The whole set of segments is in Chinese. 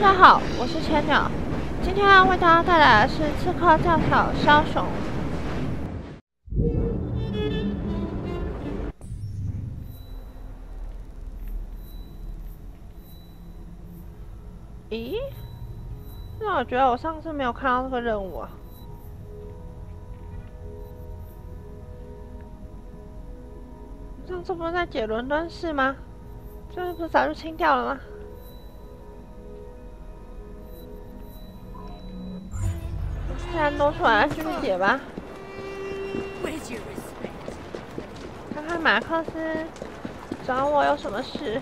大家好，我是千鸟，今天要为大家带来的是刺客教条枭雄。咦？那我觉得我上次没有看到这个任务啊。上次不是在解伦敦市吗？这不是早就清掉了吗？既然都出来，继续写吧。看看马克思找我有什么事。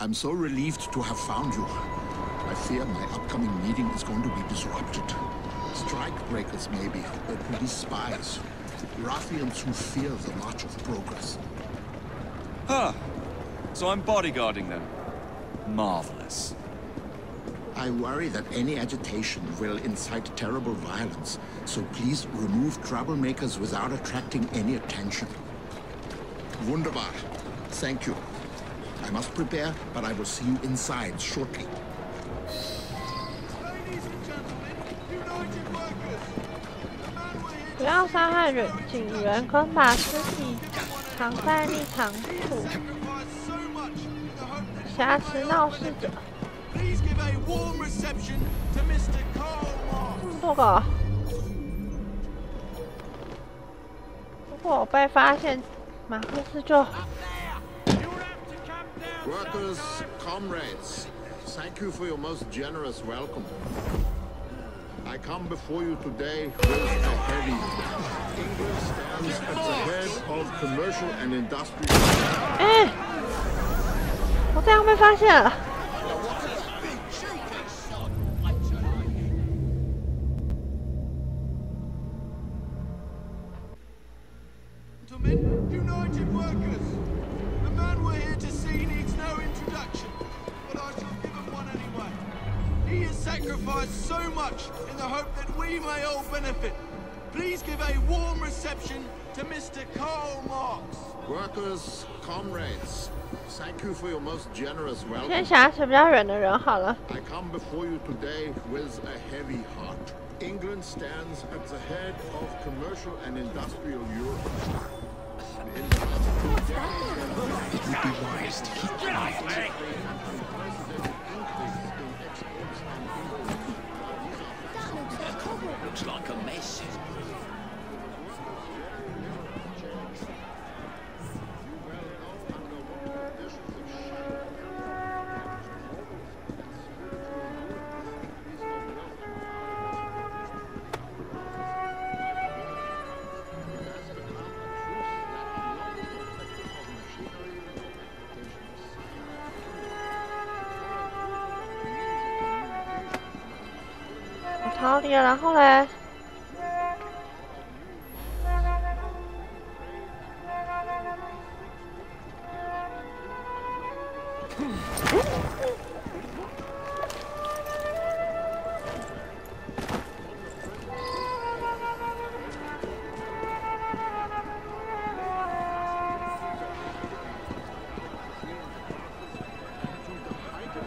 I'm so relieved to have found you. I fear my upcoming meeting is going to be disrupted. Strikebreakers, maybe, or police spies. Ruffians who fear the march of progress. Huh. So I'm bodyguarding them. Marvelous. I worry that any agitation will incite terrible violence, so please remove troublemakers without attracting any attention. Wunderbar. Thank you. I must prepare, but I will see you inside shortly. 不要伤害人，警员可把尸体藏在匿藏处，挟持闹事者。这个，如果我被发现，马克思就。Workers, comrades, thank you for your most generous welcome. I come before you today with a heavy plan. England stands at the head of commercial and industrial... Eh! Wat daarom mijn vader? United workers! He has sacrificed so much in the hope that we may all benefit. Please give a warm reception to Mr. Karl Marx. Workers, comrades, thank you for your most generous welcome. I come before you today with a heavy heart. England stands at the head of commercial and industrial Europe. It would be wise to keep quiet. Looks like a mess. 我逃离了，然后嘞？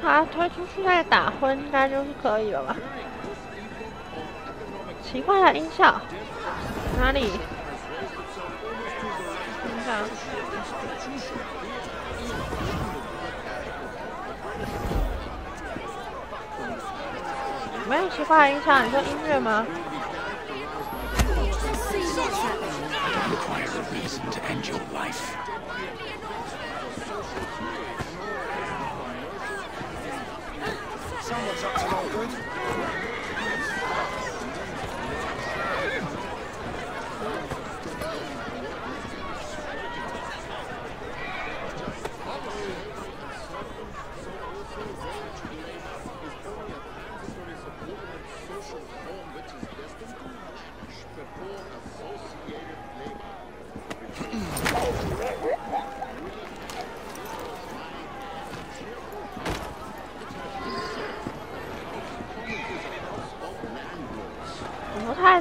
他推出去再打昏，应该就是可以了吧？奇怪的音效，哪里？等一下，没有奇怪的音效，你说音乐吗？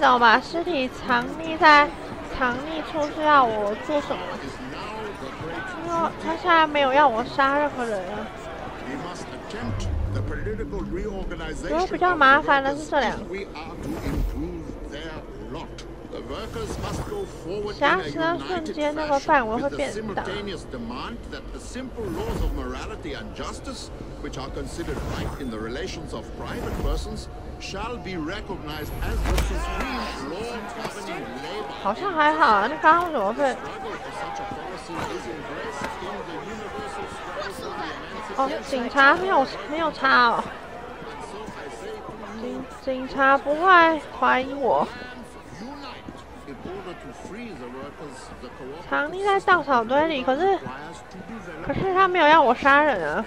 太懂把尸体藏匿在藏匿处是要我做什么？因为他现在没有要我杀任何人啊。比较麻烦的是这两个。瑕疵的瞬间，那个范围会变大。好像还好啊那刚刚怎么会？哦警察没有没有查哦。警察不会怀疑我。藏匿在稻草堆里可是可是他没有让我杀人啊。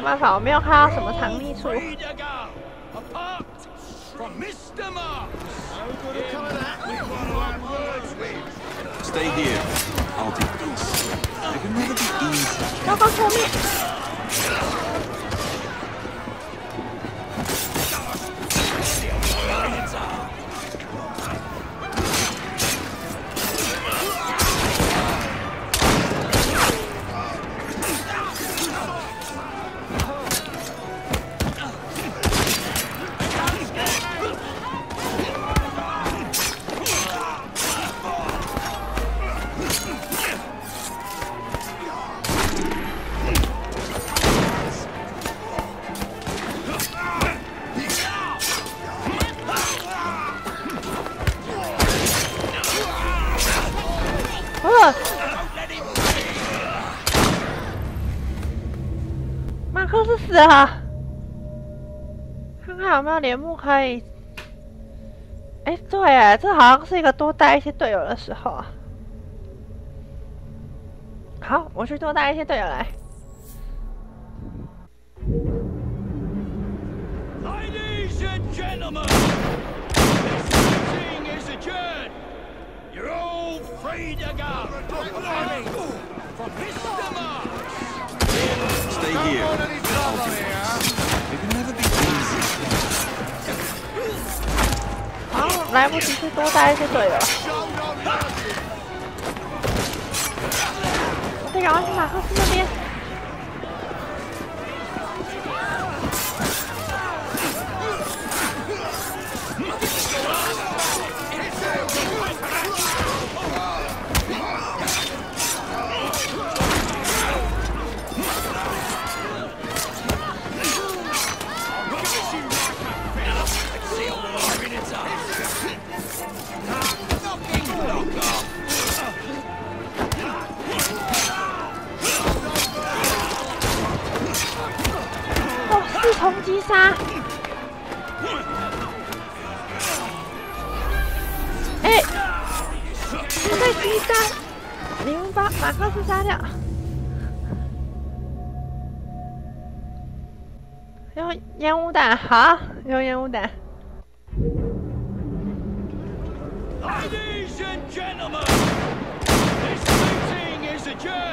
有办法，我没有看到什么藏匿处。Stay here. I'll do this. It can never be easy. 糟糕，救命！马克思死了，看看有没有帘幕可以。哎，对，这好像是一个多带一些队友的时候啊。好，我去多带一些队友来。Ladies and gentlemen, this meeting is adjourned. You're all free to go. From Mr. Marks. 啊来不及去多待就对了。我得赶马克思那边。把马克思杀掉。用烟雾弹，好，用烟雾弹。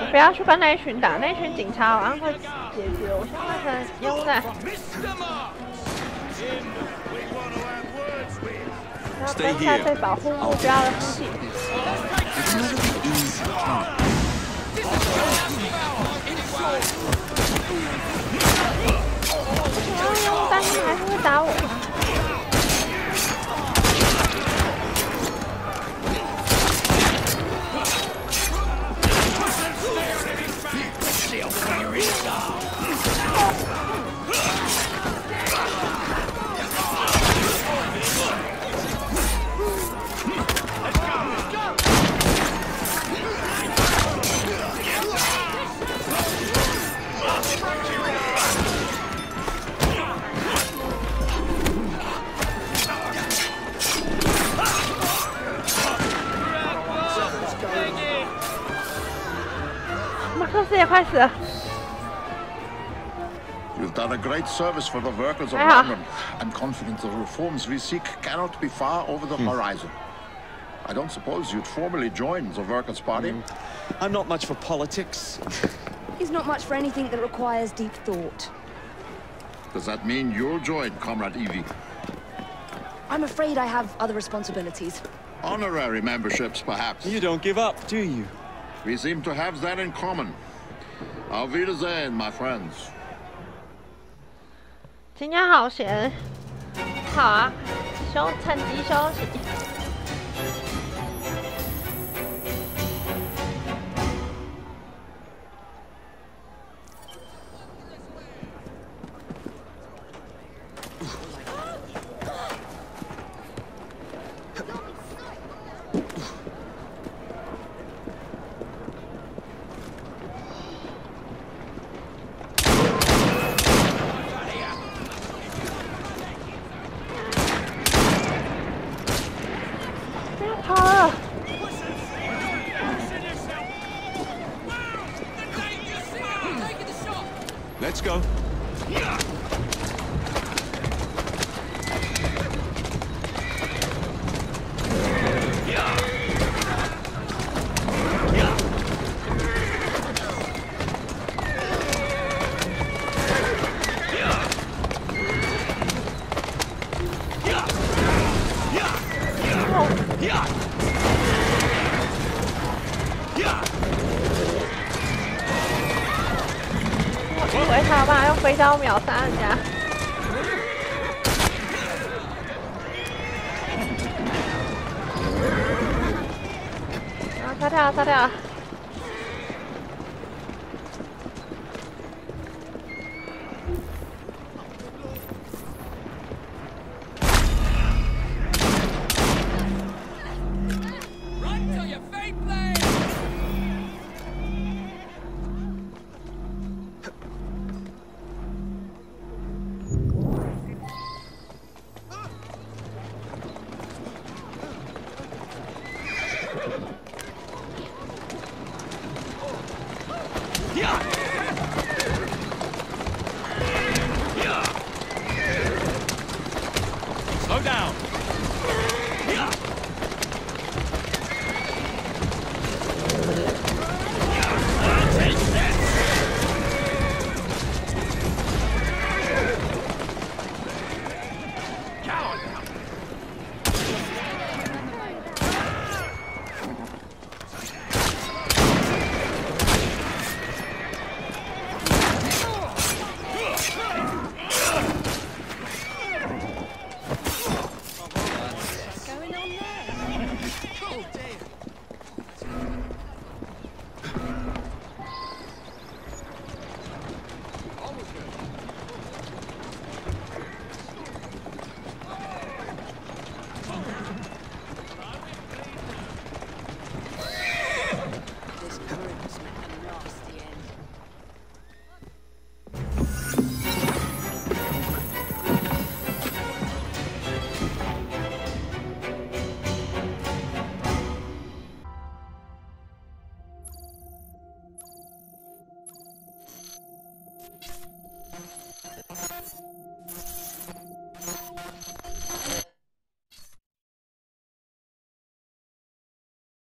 不要去帮那一群打，那一群警察好像会解决。我先换成烟雾弹.然后跟在被保护目标的附近。Sir. You've done a great service for the workers of. London. I'm confident the reforms we seek cannot be far over the hmm. horizon. I don't suppose you'd formally join the Workers' Party? Hmm. I'm not much for politics. He's not much for anything that requires deep thought. Does that mean you'll join, Comrade Evie? I'm afraid I have other responsibilities. Honorary memberships, perhaps. You don't give up, do you? We seem to have that in common. Auf Wiedersehen, my friends. 今天好闲，好啊，休趁机休息。他有办法用飞刀秒杀人家。啊，杀掉了，杀掉了！